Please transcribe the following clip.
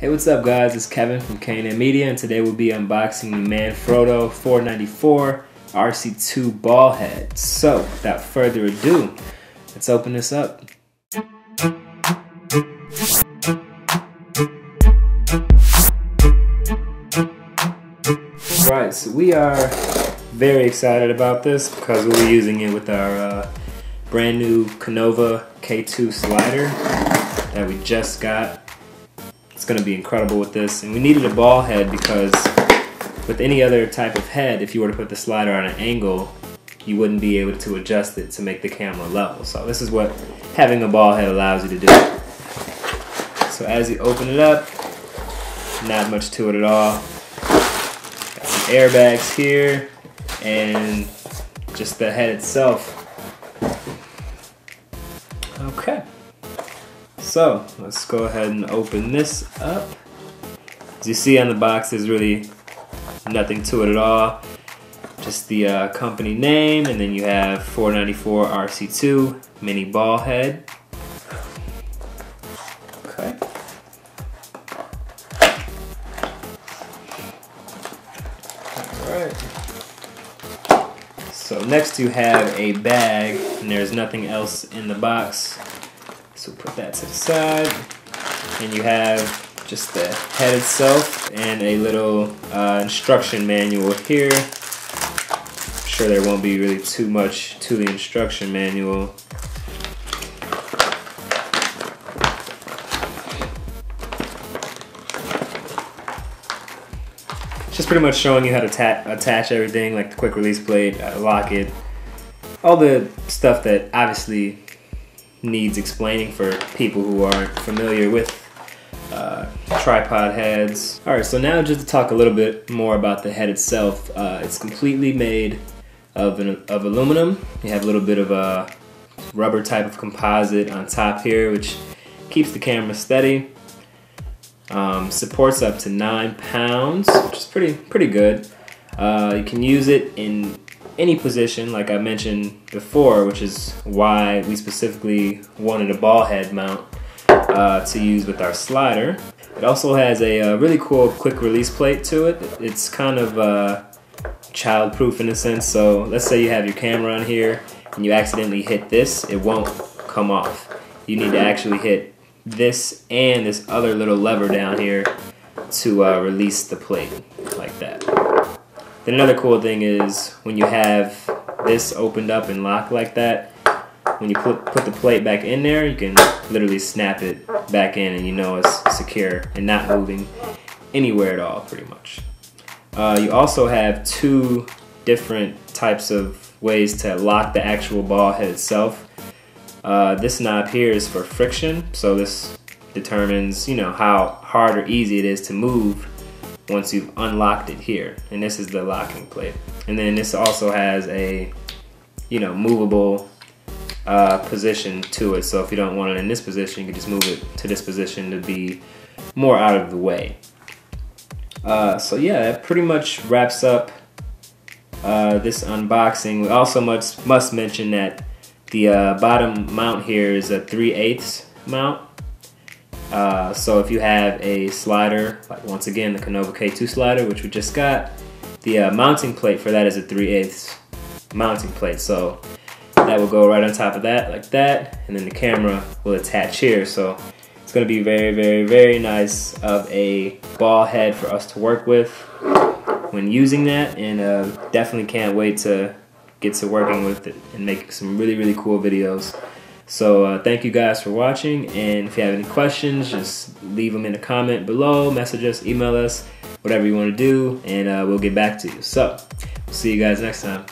Hey, what's up guys? It's Kevin from K&N Media and today we'll be unboxing the Manfrotto 494 RC2 ball head. So, without further ado, let's open this up. Right, so we are very excited about this because we'll be using it with our uh, brand new Konova K2 slider that we just got it's going to be incredible with this. And we needed a ball head because with any other type of head, if you were to put the slider on an angle, you wouldn't be able to adjust it to make the camera level. So this is what having a ball head allows you to do. So as you open it up, not much to it at all. Got some airbags here and just the head itself. Okay. So let's go ahead and open this up. As you see on the box, there's really nothing to it at all. Just the uh, company name, and then you have 494 RC2 mini ball head. Okay. Alright. So next you have a bag, and there's nothing else in the box so put that to the side. And you have just the head itself and a little uh, instruction manual here. I'm sure there won't be really too much to the instruction manual. just pretty much showing you how to attach everything, like the quick release plate, uh, lock it, all the stuff that obviously needs explaining for people who aren't familiar with uh, tripod heads. All right, so now just to talk a little bit more about the head itself. Uh, it's completely made of, an, of aluminum. You have a little bit of a rubber type of composite on top here, which keeps the camera steady. Um, supports up to nine pounds, which is pretty pretty good. Uh, you can use it in any position, like I mentioned before, which is why we specifically wanted a ball head mount uh, to use with our slider. It also has a, uh, really cool quick release plate to it. It's kind of uh, child-proof in a sense, so let's say you have your camera on here and you accidentally hit this, it won't come off. You need to actually hit this and this other little lever down here to uh, release the plate. Then another cool thing is when you have this opened up and locked like that, when you put, put the plate back in there, you can literally snap it back in and you know it's secure and not moving anywhere at all pretty much. Uh, you also have two different types of ways to lock the actual ball head itself. Uh, this knob here is for friction, so this determines you know how hard or easy it is to move once you've unlocked it here. And this is the locking plate. And then this also has a, you know, movable uh, position to it. So if you don't want it in this position, you can just move it to this position to be more out of the way. Uh, so yeah, that pretty much wraps up uh, this unboxing. We also must, must mention that the uh, bottom mount here is a 3 8 mount. Uh, so if you have a slider, like once again the Konova K2 slider, which we just got, the uh, mounting plate for that is a 3 8 mounting plate. So that will go right on top of that, like that, and then the camera will attach here. So it's gonna be very, very, very nice of a ball head for us to work with when using that, and uh, definitely can't wait to get to working with it and make some really, really cool videos. So uh, thank you guys for watching, and if you have any questions, just leave them in the comment below, message us, email us, whatever you want to do, and uh, we'll get back to you. So, see you guys next time.